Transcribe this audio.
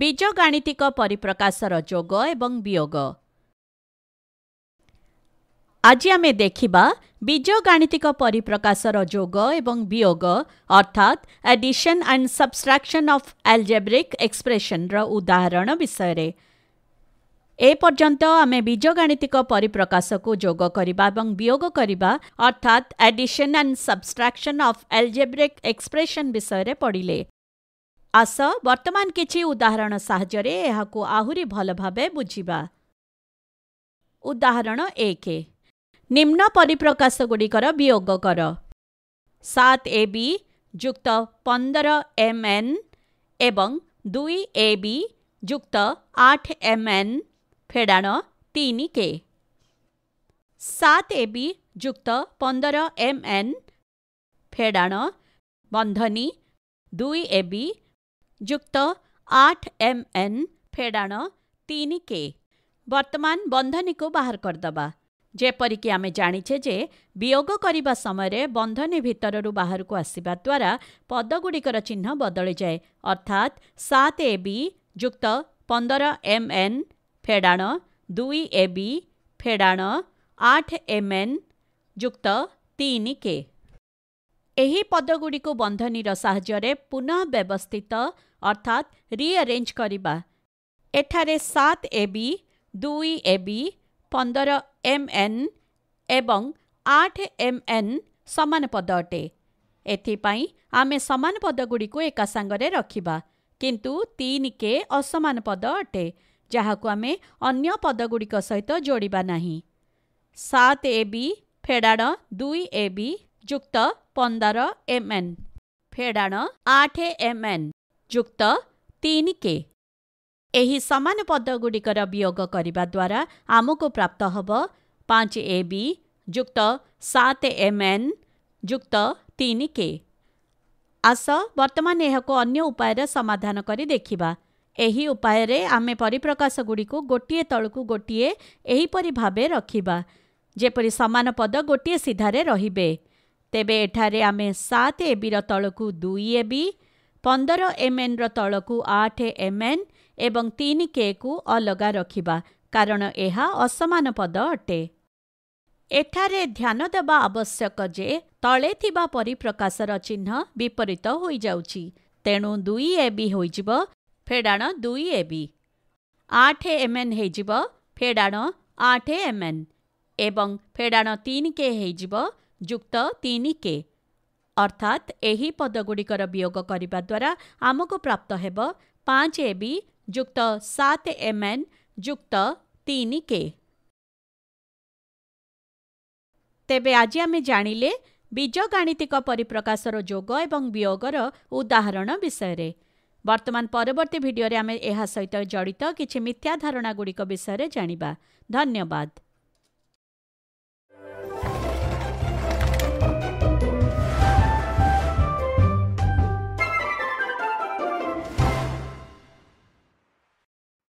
बीजगणितिक परिप्रकाशର যোগ এবং বিয়োগ আজি আমি দেখিবা বীজগণিতিক পরিপ্রকাসର যোগ এবং বিয়োগ অর্থাৎ addition and subtraction of algebraic expression রা উদাহরণ বিষয়ে এ পর্যন্ত আমি বীজগণিতিক পরিপ্রকাসক যোগ করিবা এবং বিয়োগ করিবা অর্থাৎ addition and subtraction of algebraic expression বিষয়ে পড়িলে ଆସ ବର୍ତ୍ତମାନ କିଛି ଉଦାହରଣ ସାହାଯ୍ୟରେ ଏହାକୁ ଆହୁରି ଭଲ ଭାବେ ବୁଝିବା ଉଦାହରଣ ଏକ ନିମ୍ନ ପରିପ୍ରକାଶଗୁଡ଼ିକର ବିୟୋଗ କର ସାତ ଏ ବି ଯୁକ୍ତ ପନ୍ଦର ଏମ୍ ଏନ୍ ଏବଂ ଦୁଇ ଏ ବି ଯୁକ୍ତ ଆଠ ଏମ୍ ଏନ୍ ଫେଡ଼ାଣ ତିନି କେ ସାତ ଏ ବି ଯୁକ୍ତ ପନ୍ଦର ଏମ୍ ଏନ୍ ଫେଡ଼ାଣ ବନ୍ଧନୀ ଦୁଇ ଏ ବି ଯୁକ୍ତ ଆଠ ଏମ୍ ଏନ୍ ଫେଡ଼ାଣ ତିନି କେ ବର୍ତ୍ତମାନ ବନ୍ଧନୀକୁ ବାହାର କରିଦେବା ଯେପରିକି ଆମେ ଜାଣିଛେ ଯେ ବିୟୋଗ କରିବା ସମୟରେ ବନ୍ଧନୀ ଭିତରରୁ ବାହାରକୁ ଆସିବା ଦ୍ୱାରା ପଦଗୁଡ଼ିକର ଚିହ୍ନ ବଦଳିଯାଏ ଅର୍ଥାତ୍ ସାତ ଏ ବି ଯୁକ୍ତ ପନ୍ଦର ଏମ୍ ଏନ୍ ଫେଡ଼ାଣ ଦୁଇ ଏ ବି ଫେଡ଼ାଣ ଆଠ ଏମ୍ ଏନ୍ ଯୁକ୍ତ ତିନି କେ ଏହି ପଦଗୁଡ଼ିକୁ ବନ୍ଧନୀର ସାହାଯ୍ୟରେ ପୁନଃ ବ୍ୟବସ୍ଥିତ ଅର୍ଥାତ୍ ରିଆରେଞ୍ଜ କରିବା ଏଠାରେ ସାତ ଏ ବି ଦୁଇ ଏ ବି ପନ୍ଦର ଏମ୍ ଏନ୍ ଏବଂ ଆଠ ଏମ୍ ଏନ୍ ସମାନ ପଦ ଅଟେ ଏଥିପାଇଁ ଆମେ ସମାନ ପଦଗୁଡ଼ିକୁ ଏକା ସାଙ୍ଗରେ ରଖିବା କିନ୍ତୁ ତିନି କେ ଅସମାନ ପଦ ଅଟେ ଯାହାକୁ ଆମେ ଅନ୍ୟ ପଦଗୁଡ଼ିକ ସହିତ ଯୋଡ଼ିବା ନାହିଁ ସାତ ଏ ବି ଫେଡ଼ାଡ଼ ଦୁଇ ଏ ବି ଯୁକ୍ତ ପନ୍ଦର ଏମ୍ ଏନ୍ ଫେଡ଼ାଣ ଆଠ ଏମ୍ ଏନ୍ ଯୁକ୍ତ ତିନି କେ ଏହି ସମାନ ପଦଗୁଡ଼ିକର ବିୟୋଗ କରିବା ଦ୍ୱାରା ଆମକୁ ପ୍ରାପ୍ତ ହେବ ପାଞ୍ଚ ଏ ବି ଯୁକ୍ତ ସାତ ଏମ୍ ଏନ୍ ଯୁକ୍ତ ତିନି କେ ଆସ ବର୍ତ୍ତମାନ ଏହାକୁ ଅନ୍ୟ ଉପାୟରେ ସମାଧାନ କରି ଦେଖିବା ଏହି ଉପାୟରେ ଆମେ ପରିପ୍ରକାଶଗୁଡ଼ିକୁ ଗୋଟିଏ ତଳକୁ ଗୋଟିଏ ଏହିପରି ଭାବେ ରଖିବା ଯେପରି ସମାନ ପଦ ଗୋଟିଏ ସିଧାରେ ରହିବେ ତେବେ ଏଠାରେ ଆମେ ସାତ ଏବିର ତଳକୁ ଦୁଇ ଏ ବି ପନ୍ଦର ଏମ୍ଏନ୍ର ତଳକୁ ଆଠ ଏମ୍ଏନ୍ ଏବଂ ତିନି କେକୁ ଅଲଗା ରଖିବା କାରଣ ଏହା ଅସମାନ ପଦ ଅଟେ ଏଠାରେ ଧ୍ୟାନ ଦେବା ଆବଶ୍ୟକ ଯେ ତଳେ ଥିବା ପରିପ୍ରକାଶର ଚିହ୍ନ ବିପରୀତ ହୋଇଯାଉଛି ତେଣୁ ଦୁଇ ଏ ବି ହୋଇଯିବ ଫେଡ଼ାଣ ଦୁଇ ଏ ବି ଆଠ ଏମ୍ଏନ୍ ହୋଇଯିବ ଫେଡ଼ାଣ ଆଠ ଏମ୍ଏନ୍ ଏବଂ ଫେଡ଼ାଣ ତିନି କେ ହୋଇଯିବ एही पद द्वारा वियारामक प्राप्त हे पाँच ए युक्त सात एमएन जुक्त के ते आज जाँदै विज गाणितक एवं वियोगर उदाहरण विषय बर्तमान परवर्ती भिडियो आमे जडित मिथ्या धारणा गुडिक विषय जाँदा धन्यवाद